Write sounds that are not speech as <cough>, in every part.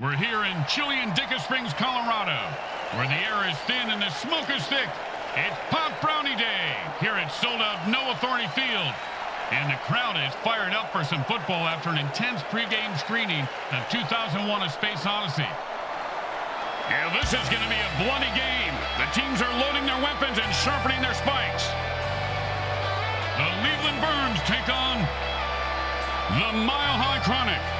We're here in chilly Indica Springs, Colorado, where the air is thin and the smoke is thick. It's Pop Brownie Day here at sold-out No Authority Field. And the crowd is fired up for some football after an intense pregame screening of 2001 A Space Odyssey. Yeah, this is going to be a bloody game. The teams are loading their weapons and sharpening their spikes. The Leaveland Burns take on the Mile High Chronic.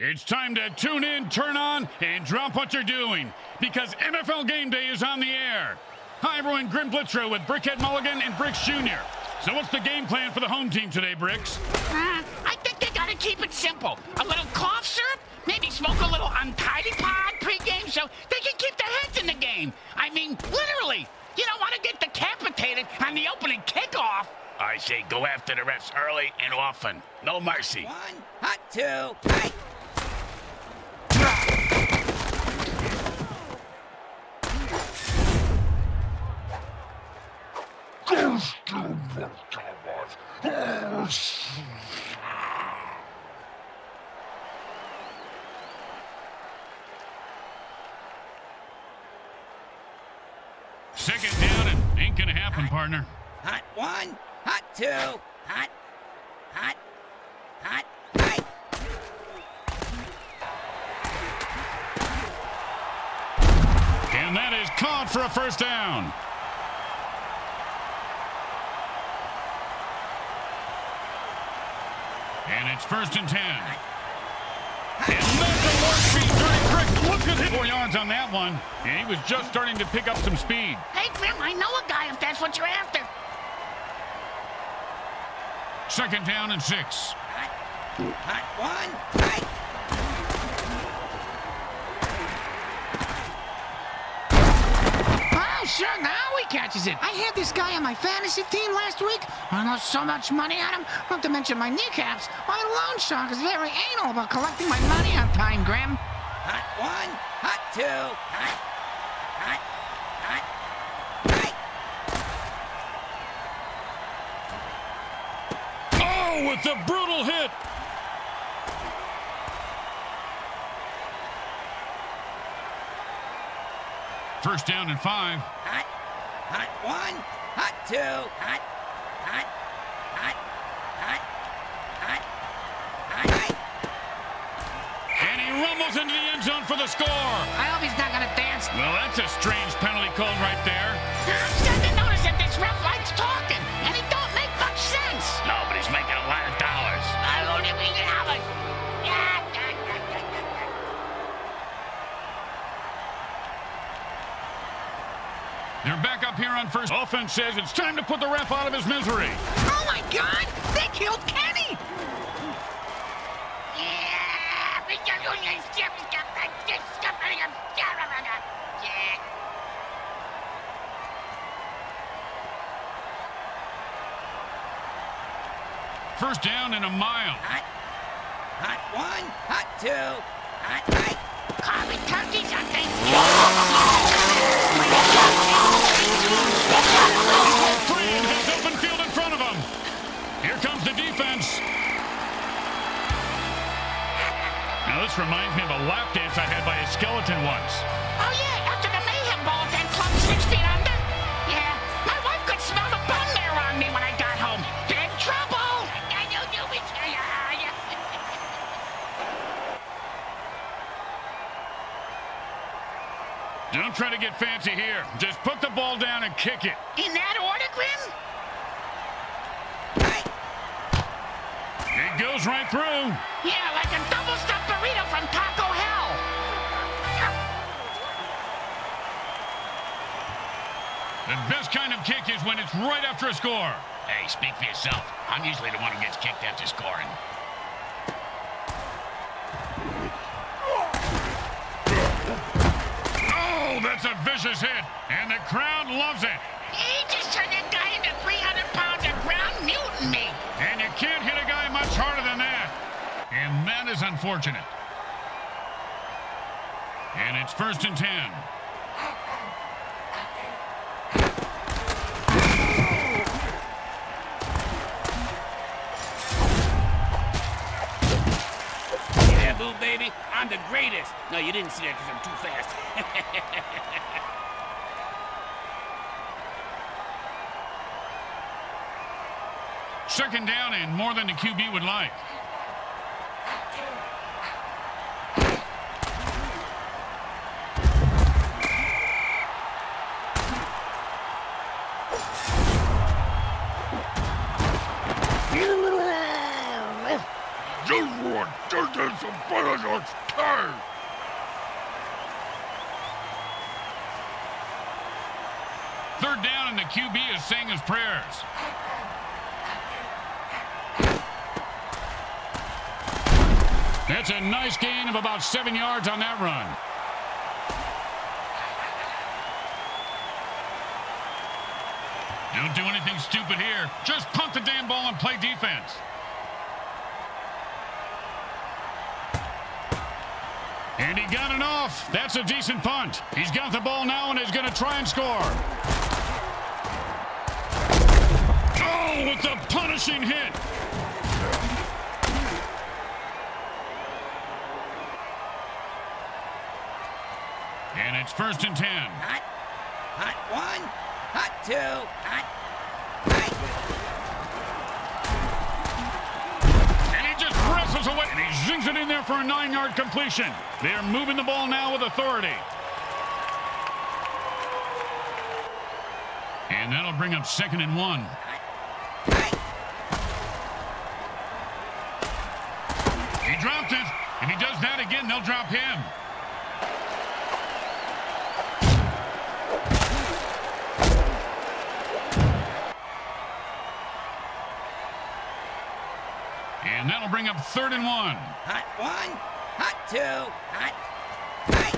It's time to tune in, turn on, and drop what you're doing because MFL Game Day is on the air. Hi, everyone. Grim Blitzrow with Brickhead Mulligan and Bricks Jr. So what's the game plan for the home team today, Bricks? Uh, I think they got to keep it simple. A little cough syrup, maybe smoke a little untidy pod pregame so they can keep their heads in the game. I mean, literally. You don't want to get decapitated on the opening kickoff. I say go after the refs early and often. No mercy. One, hot two, Second down and ain't gonna happen, partner. Hot one, hot two, hot, hot, hot. And that is caught for a first down. And it's first and ten. And that's a Warpspeed dirty trick. Look at him. Four yards on that one. And he was just starting to pick up some speed. Hey, Grim, I know a guy if that's what you're after. Second down and six. Hot, hot one, hey. Sure, now he catches it. I had this guy on my fantasy team last week. I lost so much money on him, not to mention my kneecaps. My loan shark is very anal about collecting my money on time, Grim. Hot one, hot two, hot, hot, hot, hey. Oh, with the brutal hit. First down and five. Hot, hot one, hot two, hot, hot, hot, hot, hot, hot, hey. And he rumbles into the end zone for the score. I hope he's not gonna dance. Well, that's a strange penalty called right there. I'm starting to notice that this ref likes talking, They're back up here on first. Offense says it's time to put the ref out of his misery. Oh my God! They killed Kenny. First down and a mile. Hot, hot one, hot two, hot, hey. Carving turkeys on Fran has open field in front of him. Here comes the defense. Now, this reminds me of a lap dance I had by a skeleton once. Oh, yeah, after the mayhem ball, then club 60. Try to get fancy here. Just put the ball down and kick it. In that order, Grim? It goes right through. Yeah, like a double stuffed burrito from Taco Hell. The best kind of kick is when it's right after a score. Hey, speak for yourself. I'm usually the one who gets kicked after scoring. That's a vicious hit, and the crowd loves it. He just turned that guy into 300 pounds of ground mutiny. And you can't hit a guy much harder than that. And that is unfortunate. And it's first and ten. Yeah, boo, baby. I'm the greatest. No, you didn't see that because I'm too fast. <laughs> Second down and more than the QB would like. Third down and the QB is saying his prayers. That's a nice gain of about seven yards on that run. Don't do anything stupid here. Just punt the damn ball and play defense. And he got it off. That's a decent punt. He's got the ball now and is going to try and score. Oh, with the punishing hit. And it's first and ten. hot, hot one, hot two, hot. Away. And he zings it in there for a nine-yard completion. They're moving the ball now with authority. And that'll bring up second and one. He dropped it. If he does that again, they'll drop him. And that'll bring up third and one. Hot one, hot two, hot, hot.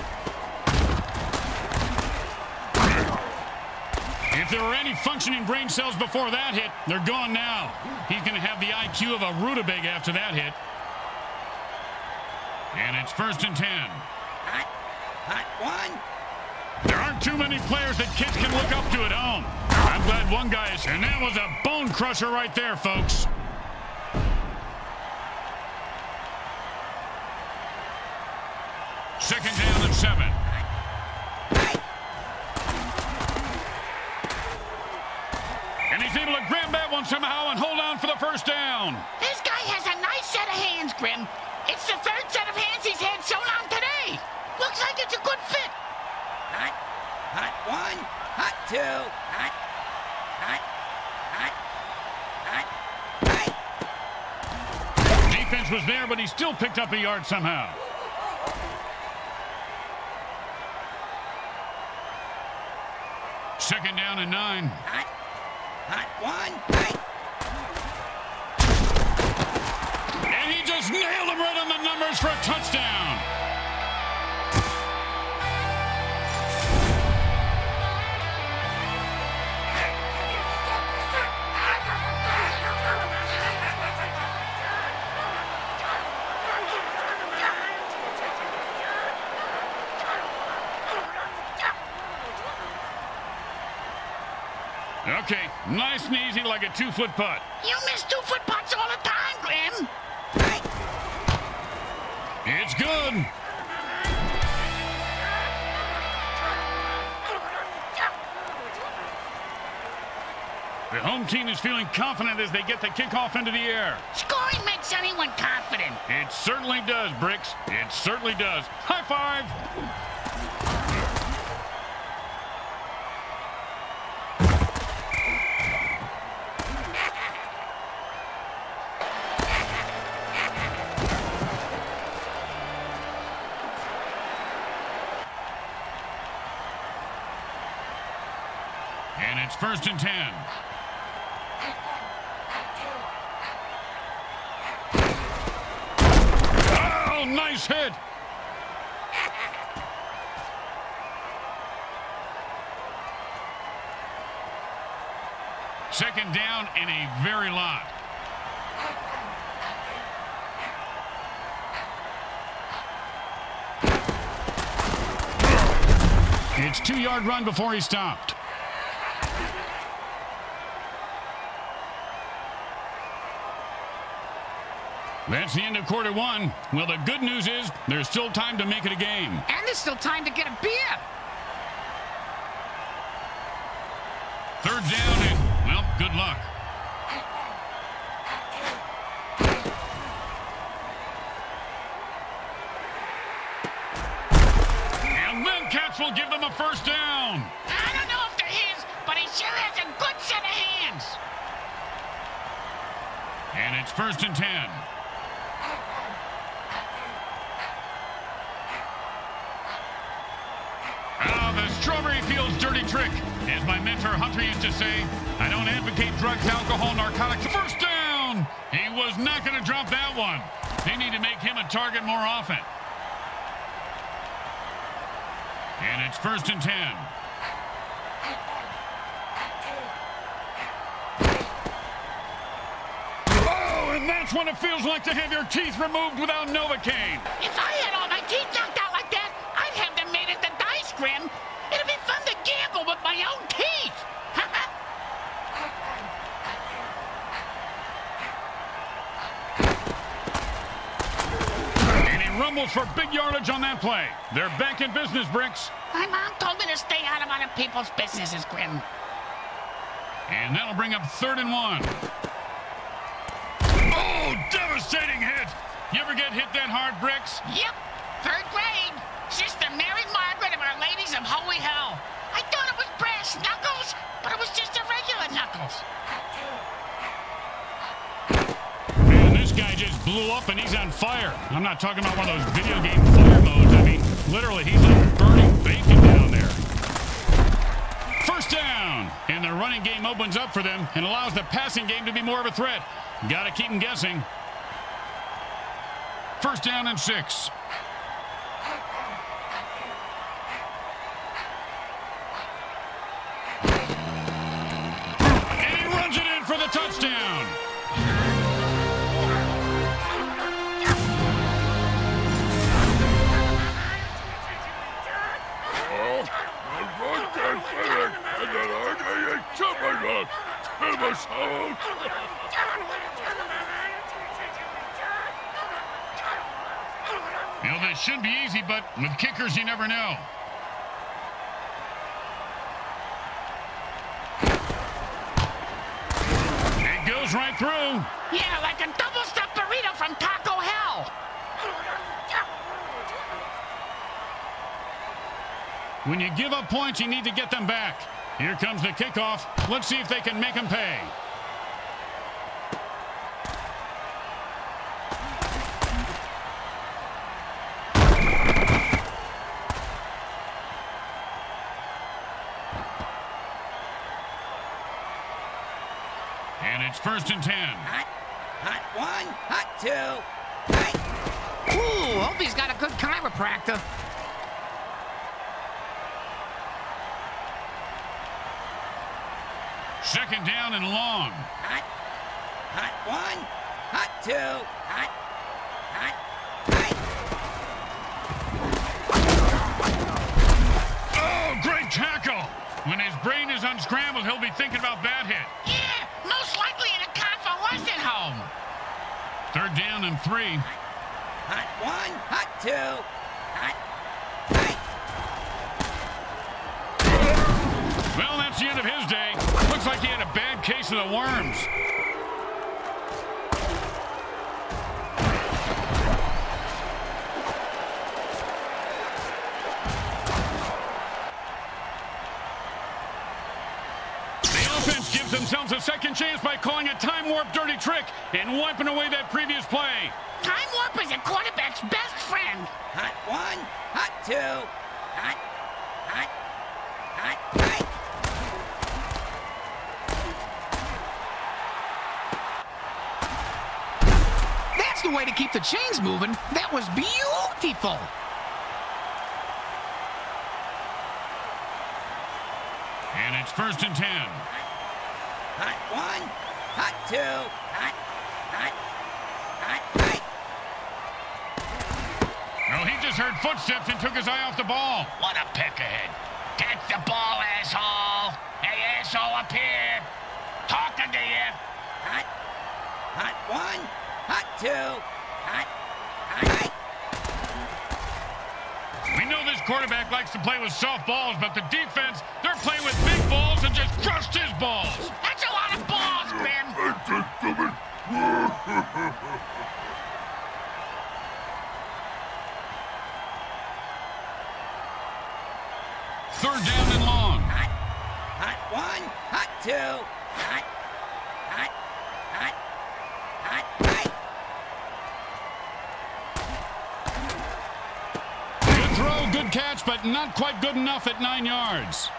If there were any functioning brain cells before that hit, they're gone now. He's going to have the IQ of a rutabaga after that hit. And it's first and ten. Hot, hot one. There aren't too many players that kids can look up to at home. I'm glad one guy is. And that was a bone crusher right there, folks. Up a yard somehow. Second down and nine. Hot, hot one, hot. And he just nailed him right on the numbers for a touchdown. Nice and easy like a two-foot putt. You miss two-foot putts all the time, Grim. It's good. The home team is feeling confident as they get the kickoff into the air. Scoring makes anyone confident. It certainly does, Bricks. It certainly does. High five. First and ten. Oh, nice hit. Second down in a very lot. It's two-yard run before he stopped. That's the end of quarter one. Well, the good news is there's still time to make it a game. And there's still time to get a beer. Third down drugs, alcohol, narcotics. First down! He was not going to drop that one. They need to make him a target more often. And it's first and ten. Oh, and that's what it feels like to have your teeth removed without Novocaine. If I had all my teeth knocked out like that, I'd have them made into dice grim. It'd be fun to gamble with my own teeth. And he rumbles for big yardage on that play. They're back in business, Bricks. my mom told me to stay out of other people's businesses, Grim. And that'll bring up third and one. Oh, devastating hit. You ever get hit that hard, Bricks? Yep, third grade. Sister Mary Margaret of Our Ladies of Holy Hell. I thought it was brass knuckles, but it was just a regular knuckles. Man, this guy just blew up and he's on fire. I'm not talking about one of those video game fire modes. I mean, literally, he's like burning bacon down there. First down. And the running game opens up for them and allows the passing game to be more of a threat. Got to keep them guessing. First down and six. And he runs it in for the touchdown. You know, this should be easy, but with kickers, you never know. It goes right through. Yeah, like a double stuffed burrito from Taco Hell. When you give up points, you need to get them back. Here comes the kickoff. Let's see if they can make him pay. And it's first and ten. Hot, hot one, hot two, hot. Ooh, hope he's got a good chiropractor. Second down and long. Hot, hot one, hot two, hot, hot, hot. Oh, great tackle. When his brain is unscrambled, he'll be thinking about that hit. Yeah, most likely in a convalescent home. Third down and three. Hot one, hot two, hot, hot. Well, that's the end of his day. Looks like he had a bad case of the worms. The offense gives themselves a second chance by calling a time warp dirty trick and wiping away that previous play. Time warp is a quarterback's best friend. Hot one, hot two, hot, hot, hot, hot. That's the way to keep the chains moving. That was beautiful. And it's first and ten. Hot one, hot two, hot, hot, hot, hot. Well, he just heard footsteps and took his eye off the ball. What a peck ahead. Catch the ball, asshole. Hey, asshole, up here. Talking to you. Hot, hot one, hot two, hot, hot. We know this quarterback likes to play with soft balls, but the defense, they're playing with big balls and just crushed his balls. That's a lot of balls, Grim. Third down and long. Hot, hot one, hot two, hot, hot, hot, hot, hot. Good throw, good catch, but not quite good enough at nine yards.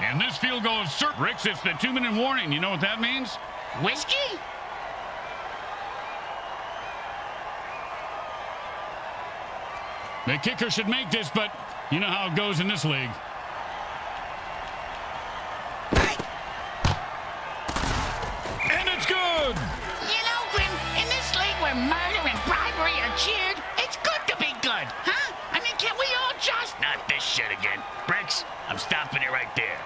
And this field goal is cert. Bricks, it's the two-minute warning. You know what that means? Whiskey? The kicker should make this, but you know how it goes in this league. Shit again. Bricks, I'm stopping it right there.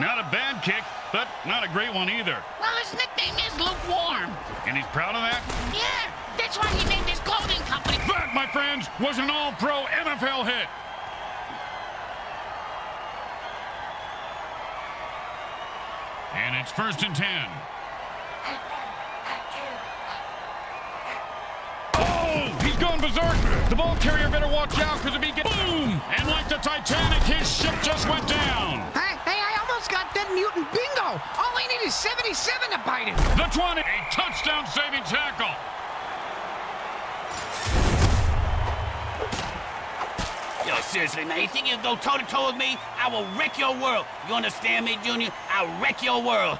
Not a bad kick, but not a great one either. Well, his nickname is Lukewarm. And he's proud of that? Yeah, that's why he named his clothing company... That, my friends, was an all-pro MFL hit. And it's first and ten. Oh, berserk. The ball carrier better watch out because if he gets boom, and like the Titanic, his ship just went down. Hey, hey, I almost got that Mutant Bingo. All I need is 77 to bite it. The 20, a touchdown-saving tackle. Yo, seriously, man, you think you can go toe-to-toe with me? I will wreck your world. You understand me, Junior? I'll wreck your world.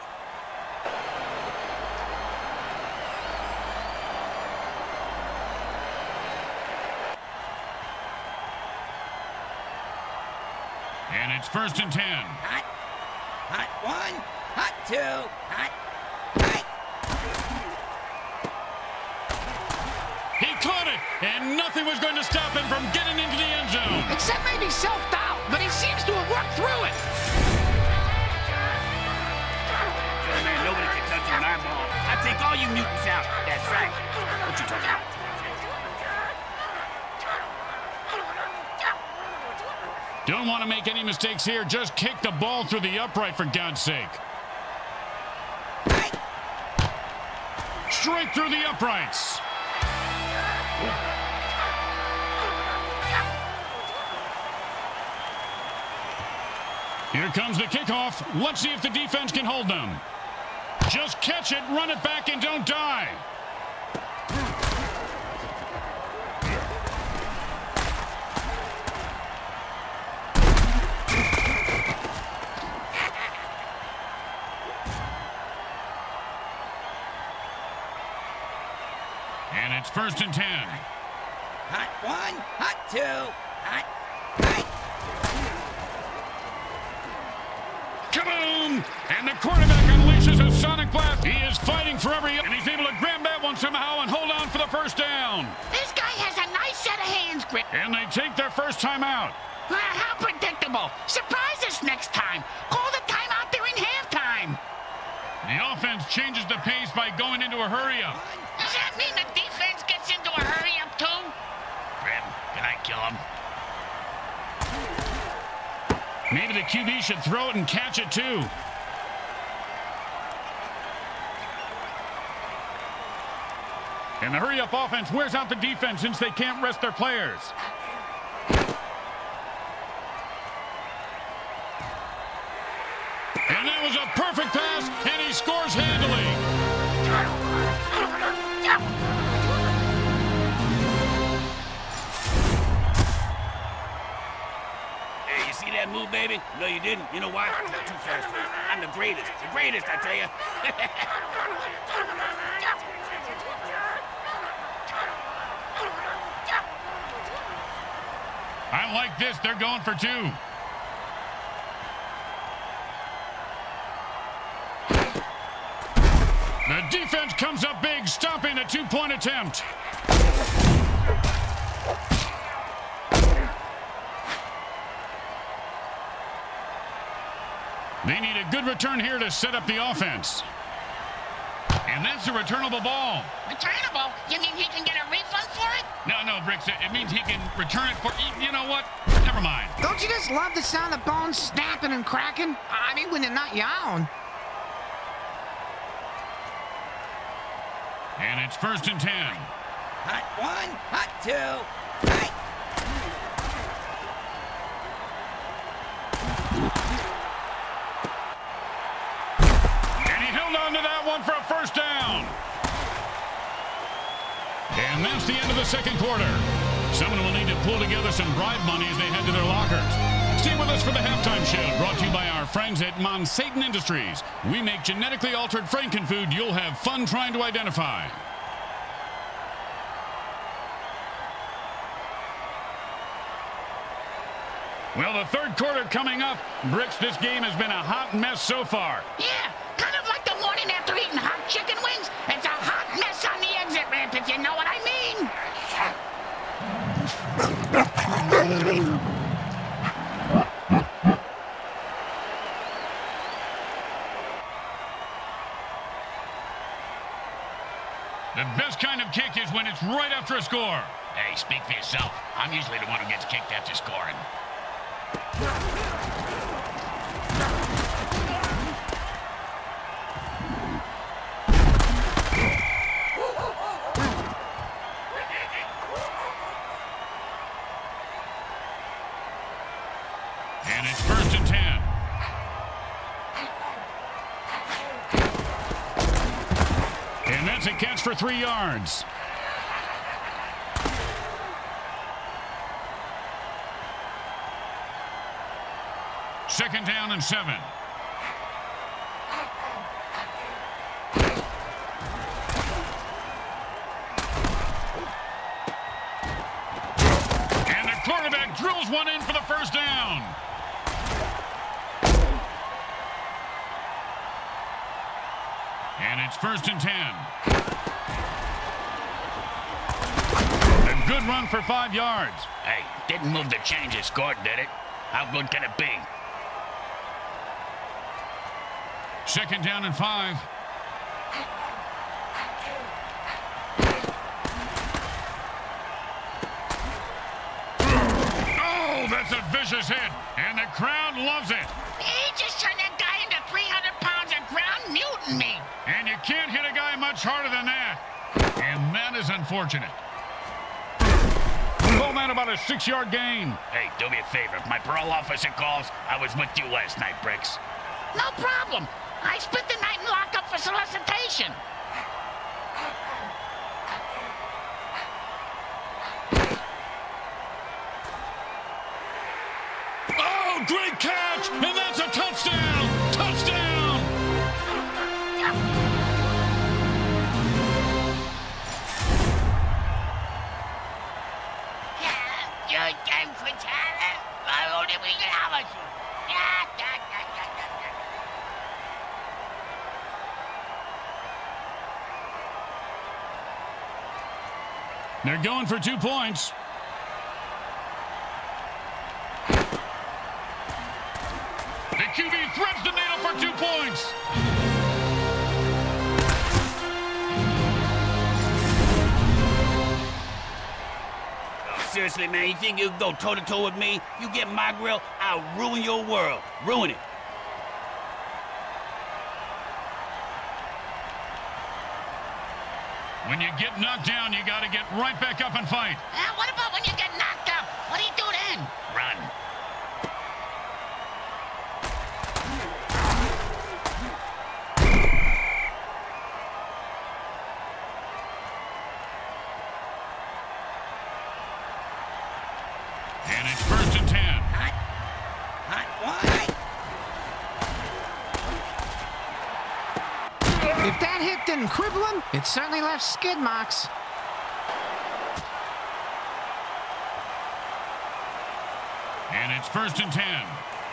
And it's first and ten. Hot, hot one, hot two, hot, hot. He caught it, and nothing was going to stop him from getting into the end zone. Except maybe self-doubt, but he seems to have worked through it. Yo, man, nobody can touch you when I take all you mutants out. That's right. What you talking about? Don't want to make any mistakes here. Just kick the ball through the upright, for God's sake. Straight through the uprights. Here comes the kickoff. Let's see if the defense can hold them. Just catch it, run it back, and don't die. First and ten. Hot one, hot two, hot, hot. Kaboom! And the quarterback unleashes a sonic blast. He is fighting for every, and he's able to grab that one somehow and hold on for the first down. This guy has a nice set of hands, Grim. And they take their first time out. Ah, how predictable. Surprise us next time. Call the timeout during halftime. The offense changes the pace by going into a hurry-up. Does that mean the defense gets into a hurry-up, too? Grim, can I kill him? Maybe the QB should throw it and catch it, too. And the hurry-up offense wears out the defense since they can't rest their players. bad move, baby? No, you didn't. You know why? Not too fast. I'm the greatest. The greatest, I tell you. <laughs> I like this. They're going for two. The defense comes up big, stopping a two-point attempt. They need a good return here to set up the offense. And that's a returnable ball. Returnable? You mean he can get a refund for it? No, no, Bricks. It means he can return it for... You know what? Never mind. Don't you just love the sound of bones snapping and cracking? I mean, when they're not your own. And it's first and ten. Hot one, hot two, hot. And he held on to that one for a first down. That's the end of the second quarter. Someone will need to pull together some bribe money as they head to their lockers. Stay with us for the halftime show, brought to you by our friends at Monsatan Industries. We make genetically altered frankenfood you'll have fun trying to identify. Well, the third quarter coming up. Bricks, this game has been a hot mess so far. Yeah, kind of like the morning after eating hot chicken wings. It's a hot mess on the exit ramp, if you know what I mean. The best kind of kick is when it's right after a score. Hey, speak for yourself. I'm usually the one who gets kicked after scoring. Three yards. Second down and seven. And the quarterback drills one in for the first down. And it's first and ten. Good run for five yards. Hey, didn't move the changes, scored, did it? How good can it be? Second down and five. Oh, that's a vicious hit, and the crowd loves it. He just turned that guy into 300 pounds of ground mutant meat. And you can't hit a guy much harder than that. And that is unfortunate. Call that about a six-yard gain. Hey, do me a favor. If my parole officer calls, I was with you last night, Bricks. No problem. I spent the night in lockup for solicitation. Oh, great catch! They're going for two points. Seriously, man, you think you can go toe-to-toe with me? You get my grill, I'll ruin your world. Ruin it. When you get knocked down, you got to get right back up and fight. Uh, what about when you get knocked up? What do you do then? Run. And it's first and ten. Hot, hot one. If that hit didn't cripple him, it certainly left skid marks. And it's first and ten.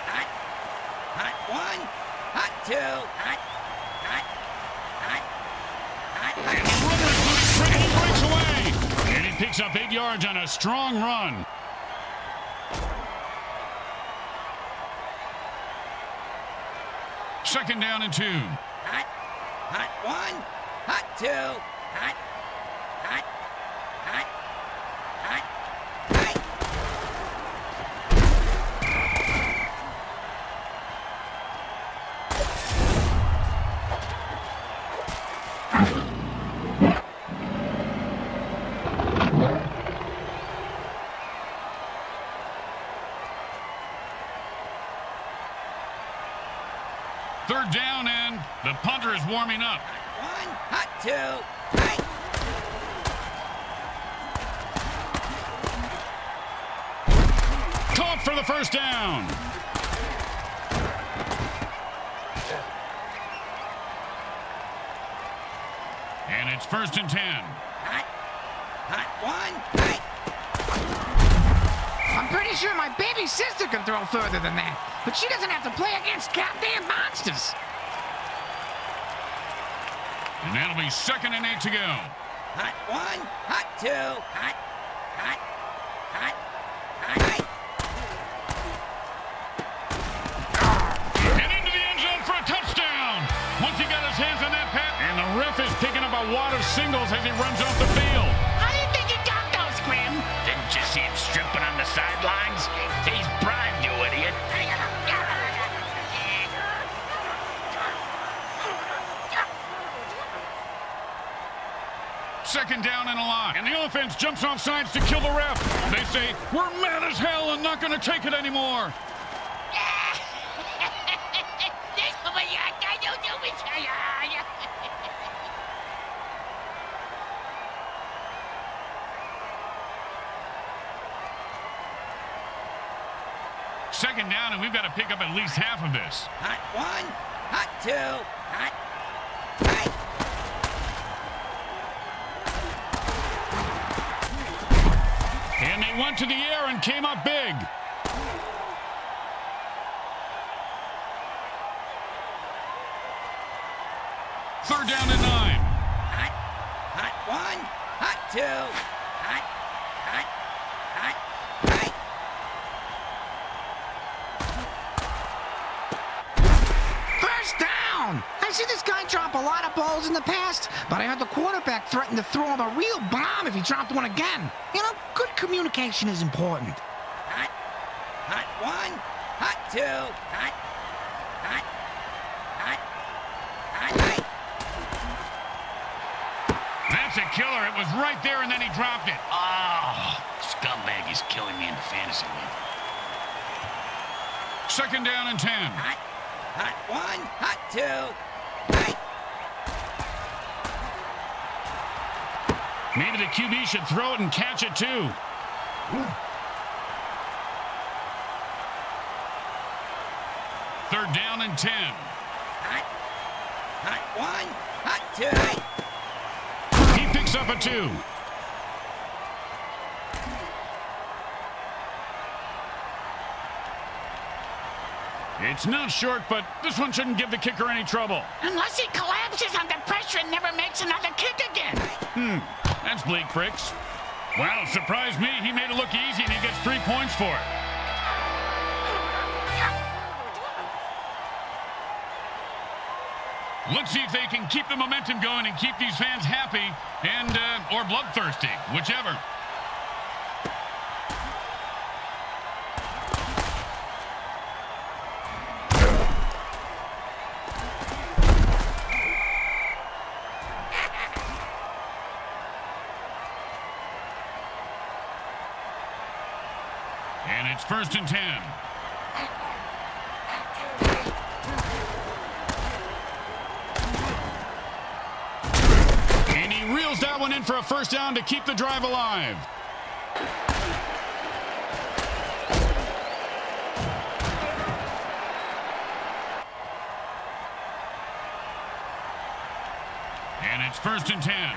Hot, hot one, hot two, hot, hot, hot, And the runner, including Pringle, breaks away. And he picks up eight yards on a strong run. Second down and two. One, hot two, hot, hot, hot, hot. Third down, and the punter is warming up. One, hot two, hot. Caught for the first down. And it's first and ten. Hot, hot one, hot. I'm pretty sure my baby sister can throw further than that. But she doesn't have to play against goddamn monsters. And that'll be second and eight to go. Hot one, hot two, hot, hot, hot, hot, hot. And into the end zone for a touchdown. Once he got his hands on that pass, and the ref is picking up a wad of singles as he runs off the field. How do you think he got those, Grim? Didn't you see him stripping on the sidelines? Second down and a lot. And the offense jumps off sides to kill the ref. They say, we're mad as hell and not going to take it anymore. Second down, and we've got to pick up at least half of this. Hot one, hot two, hot, went to the air and came up big. Third down and nine. Hot, hot one, hot two, down! I see this guy drop a lot of balls in the past, but I heard the quarterback threaten to throw him a real bomb if he dropped one again. You know, good communication is important. Hot, hot one, hot two, hot, hot, hot, hot, hot. That's a killer. It was right there, and then he dropped it. Oh, scumbag is killing me in the fantasy league. Second down and ten. Hot, hot one, hot two, Maybe the QB should throw it and catch it too. Third down and ten. Hot, hot one, hot two. He picks up a two. It's not short, but this one shouldn't give the kicker any trouble. Unless he collapses under pressure and never makes another kick again. That's bleak, Bricks. Well, surprised me. He made it look easy, and he gets three points for it. Let's see if they can keep the momentum going and keep these fans happy and uh, or bloodthirsty, whichever. First and ten. And he reels that one in for a first down to keep the drive alive. And it's first and ten.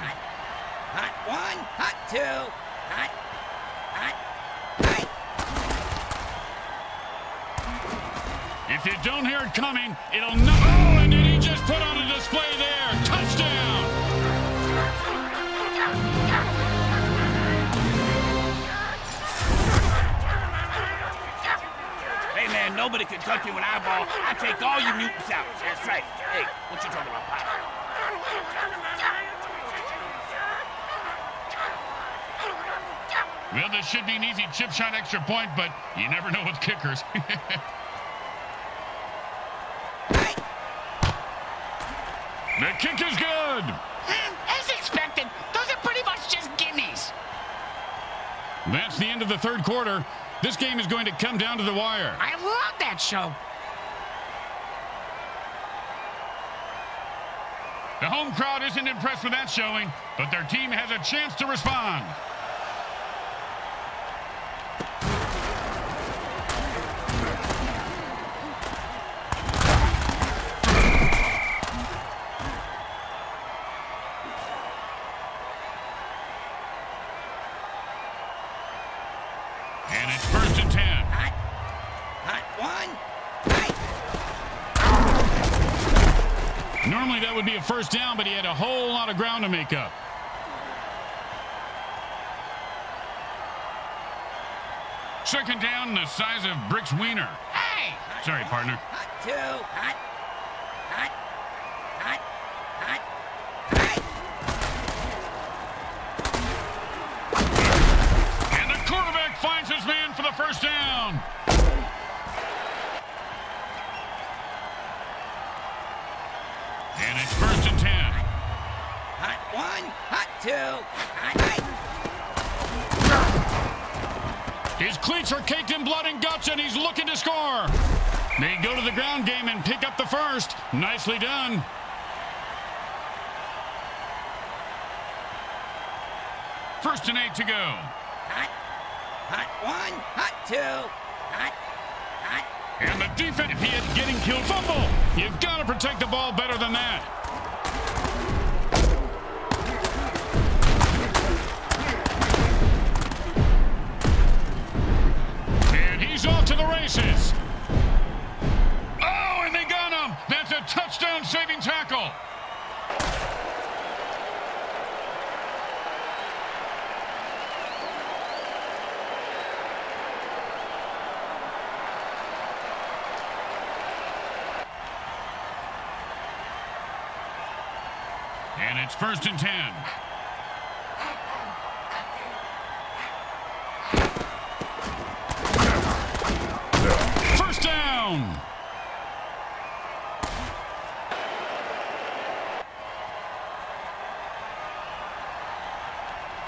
Hot one, hot two, If you don't hear it coming, it'll never... Oh, and did he just put on a display there? Touchdown! Hey, man, nobody can touch you with eyeball. I take all you mutants out. That's right. Hey, what you talking about, Pop? Well, this should be an easy chip shot extra point, but you never know with kickers. <laughs> the kick is good. Mm, as expected, those are pretty much just gimmies. That's the end of the third quarter. This game is going to come down to the wire. I love that show. The home crowd isn't impressed with that showing, but their team has a chance to respond. Normally that would be a first down, but he had a whole lot of ground to make up. Second down, the size of Brick's wiener. Hey, Sorry, partner. Hot two. Hot. Hot. Hot. Hot. Right. And the quarterback finds his man for the first down. And it's first and ten. Hot one. Hot two. Hot. Right. His cleats are caked in blood and guts, and he's looking to score. They go to the ground game and pick up the first. Nicely done. First and eight to go. Hot. Hot one. Hot two. Hot. And the defense, he had getting killed, fumble. You've got to protect the ball better than that. And he's off to the races. Oh, and they got him. That's a touchdown saving tackle. And it's first and ten. First down.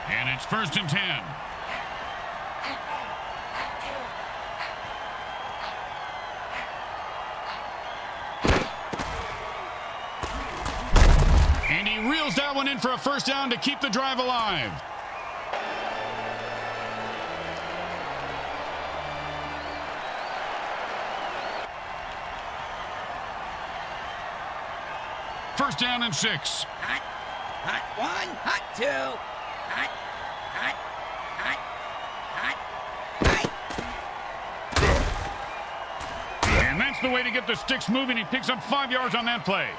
And it's first and ten. And he reels that one in for a first down to keep the drive alive. First down and six. Hot. Hot one. Hot two. Hot. Hot. Hot. Hot. Right. And that's the way to get the sticks moving. He picks up five yards on that play.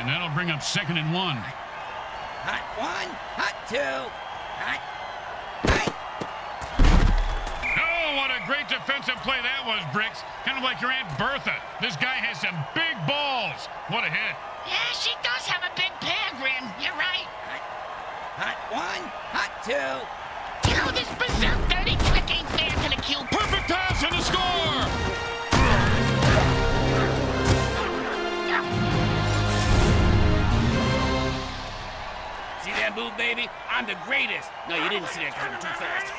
And that'll bring up second and one. Hot one. Hot two. Hot. Right. Oh, what a great defensive play that was, Bricks. Kind of like your Aunt Bertha. This guy has some big balls. What a hit. yeah, she does have a big pair, Grim. You're right. Hot one. Hot two. You know, this berserk dirty trick ain't fair to the QB. Perfect pass and a score. See move, baby? I'm the greatest. No, you didn't see that because I'm too fast.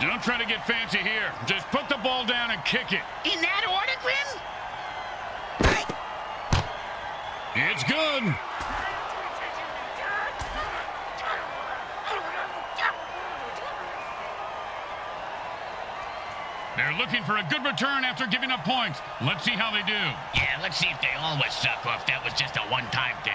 <laughs> Don't try to get fancy here. Just put the ball down and kick it. In that order, Grim? Right. It's good. They're looking for a good return after giving up points. Let's see how they do. Yeah, let's see if they always suck or if that was just a one-time thing.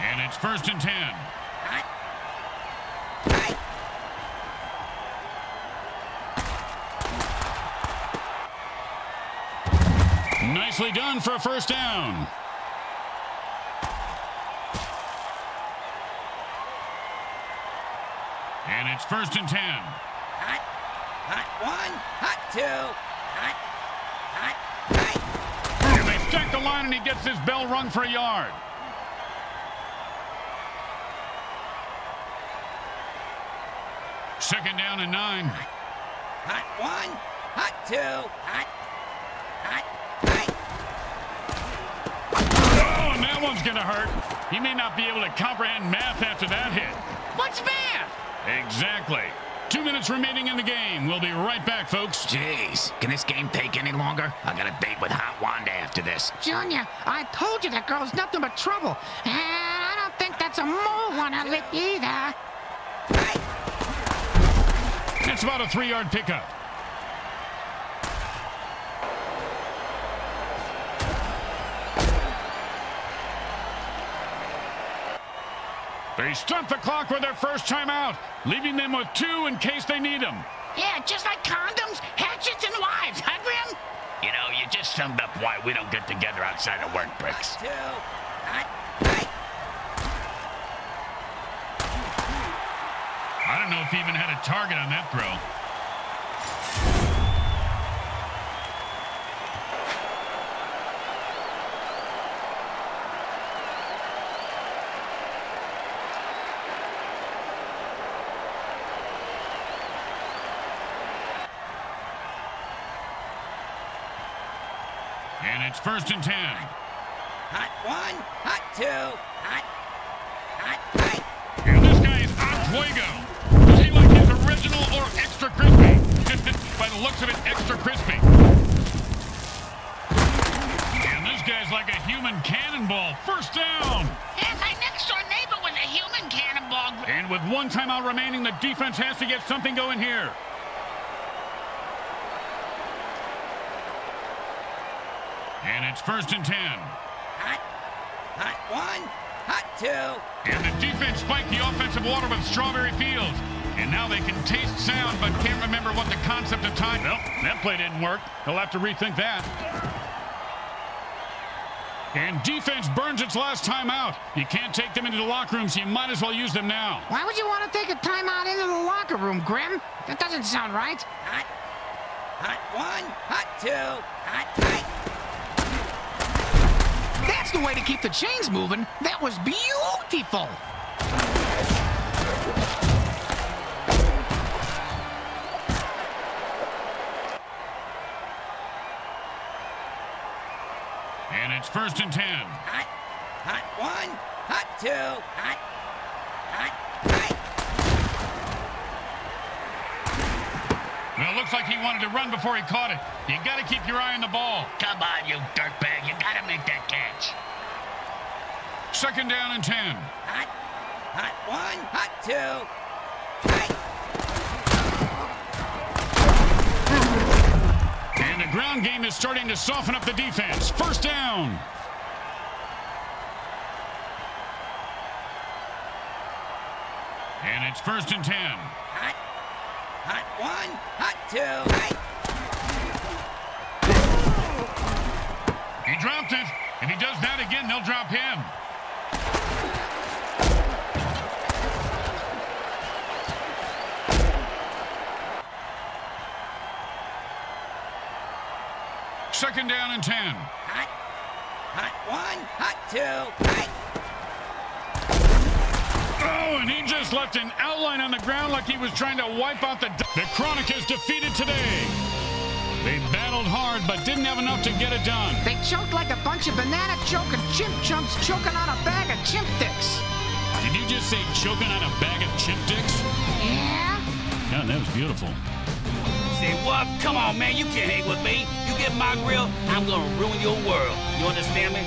And it's first and ten. Nicely done for a first down. And it's first and ten. Hot. Hot one. Hot two. Hot. Hot. Hot. And they stack the line, and he gets his bell rung for a yard. Second down and nine. Hot one. Hot two. Hot. That one's going to hurt. He may not be able to comprehend math after that hit. What's math? Exactly. Two minutes remaining in the game. We'll be right back, folks. Jeez, can this game take any longer? I got a date with Hot Wanda after this. Junior, I told you that girl's nothing but trouble. And I don't think that's a mole on her lip either. It's about a three-yard pickup. They stunt the clock with their first time out, leaving them with two in case they need them. Yeah, just like condoms, hatchets, and wives, huh, Grim? You know, you just summed up why we don't get together outside of work Bricks. Two. Hot. Hot. I don't know if he even had a target on that throw. It's first and ten. Hot one. Hot two. Hot. Hot. Hot. And this guy is Oswego. Does he like his original or extra crispy? <laughs> By the looks of it, extra crispy. And this guy's like a human cannonball. First down. And my next door neighbor was a human cannonball. And with one timeout remaining, the defense has to get something going here. It's first and ten. Hot. Hot one. Hot two. And the defense spiked the offensive water with Strawberry Fields. And now they can taste sound, but can't remember what the concept of time. Nope, that play didn't work. He'll have to rethink that. And defense burns its last time out. You can't take them into the locker room, so you might as well use them now. Why would you want to take a timeout into the locker room, Grim? That doesn't sound right. Hot. Hot one. Hot two. Hot. Hot. That's the way to keep the chains moving. That was beautiful. And it's first and ten. Hot. Hot one. Hot two. Hot. Hot. Hot. Well, it looks like he wanted to run before he caught it. You got to keep your eye on the ball. Come on, you dirtbag. You gotta make that catch. Second down and ten. Hot. Hot one. Hot two. Hot. And the ground game is starting to soften up the defense. First down. And it's first and ten. Hot. Hot one. Hot two. Hot. He dropped it. If he does that again, they'll drop him. Second down and ten. Hot. Hot one. Hot two. Hot. Oh, and he just left an outline on the ground like he was trying to wipe out the... The Chronic is defeated today. They battled hard, but didn't have enough to get it done. They choked like a bunch of banana choking chimp chumps choking on a bag of chimp dicks. Did you just say choking on a bag of chimp dicks? Yeah? God, that was beautiful. Say what? Come on, man. You can't hang with me. You get my grill, I'm gonna ruin your world. You understand me?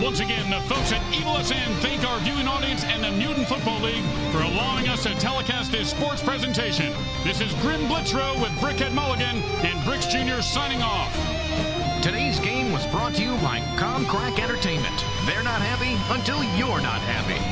Once again, the folks at Evil SN thank our viewing audience and the Mutant Football League for allowing us to telecast this sports presentation. This is Grim Blitzrow with Brickhead Mulligan and Bricks Jr. signing off. Today's game was brought to you by Comcrack Entertainment. They're not happy until you're not happy.